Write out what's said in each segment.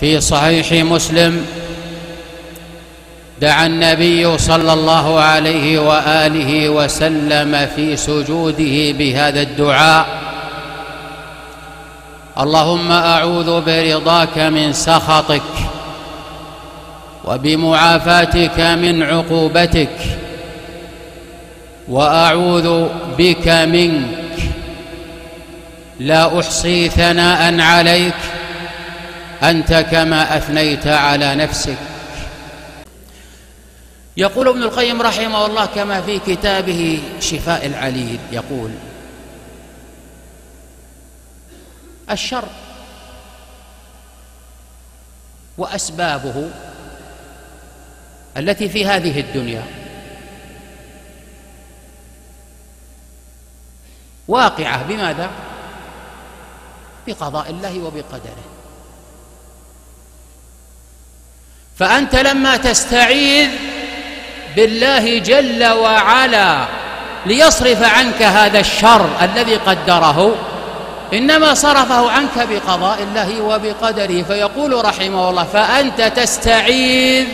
في صحيح مسلم دعا النبي صلى الله عليه وآله وسلم في سجوده بهذا الدعاء اللهم أعوذ برضاك من سخطك وبمعافاتك من عقوبتك وأعوذ بك منك. لا أحصي ثناء عليك أنت كما أثنيت على نفسك. يقول ابن القيم رحمه الله كما في كتابه شفاء العليل يقول الشر وأسبابه التي في هذه الدنيا واقعة. بماذا؟ بقضاء الله وبقدره. فأنت لما تستعيذ بالله جل وعلا ليصرف عنك هذا الشر الذي قدره إنما صرفه عنك بقضاء الله وبقدره. فيقول رحمه الله فأنت تستعيذ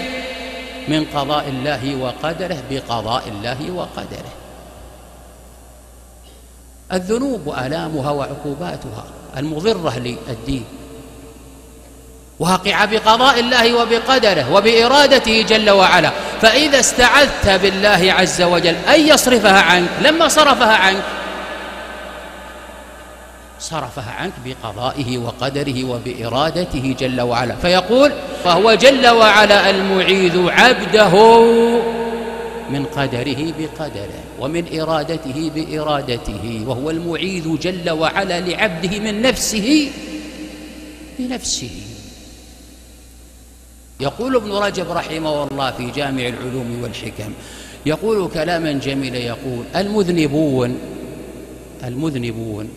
من قضاء الله وقدره بقضاء الله وقدره. الذنوب والامها وعقوباتها المضرة للدين. واقعه بقضاء الله وبقدره وبإرادته جل وعلا. فإذا استعذت بالله عز وجل ان يصرفها عنك؟ لما صرفها عنك صرفها عنك بقضائه وقدره وبإرادته جل وعلا. فيقول فهو جل وعلا المعيذ عبده من قدره بقدره ومن إرادته بإرادته وهو المعيذ جل وعلا لعبده من نفسه بنفسه يقول ابن رجب رحمه الله في جامع العلوم والحكم يقول كلاما جميلا يقول المذنبون المذنبون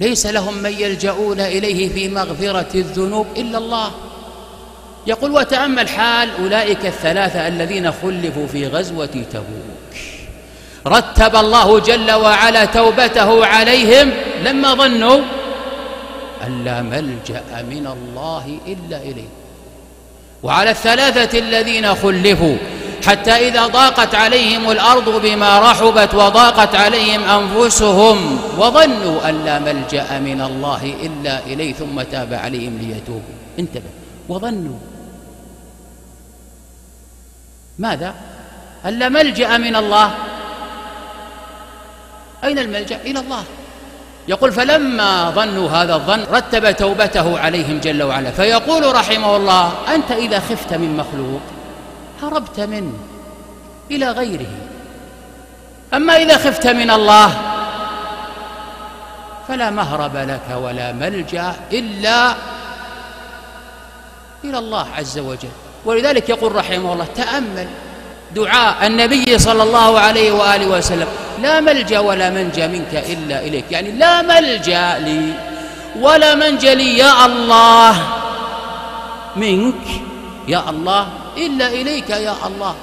ليس لهم من يلجؤون إليه في مغفرة الذنوب إلا الله. يقول وتأمل حال أولئك الثلاثة الذين خلفوا في غزوة تبوك. رتب الله جل وعلا توبته عليهم لما ظنوا أن لا ملجأ من الله إلا إليه. وعلى الثلاثة الذين خلفوا حتى إذا ضاقت عليهم الأرض بما رحبت وضاقت عليهم أنفسهم وظنوا أن لا ملجأ من الله إلا إليه ثم تاب عليهم ليتوبوا. انتبه. وظنوا. ماذا؟ أن لا ملجأ من الله. أين الملجأ؟ إلى الله. يقول فلما ظنوا هذا الظن رتب توبته عليهم جل وعلا. فيقول رحمه الله أنت إذا خفت من مخلوق هربت منه إلى غيره. أما إذا خفت من الله فلا مهرب لك ولا ملجأ إلا إلى الله عز وجل. ولذلك يقول رحمه الله تأمل دعاء النبي صلى الله عليه وآله وسلم. لا ملجأ ولا منجأ منك إلا إليك. يعني لا ملجأ لي ولا منجأ لي يا الله منك يا الله إلا إليك يا الله.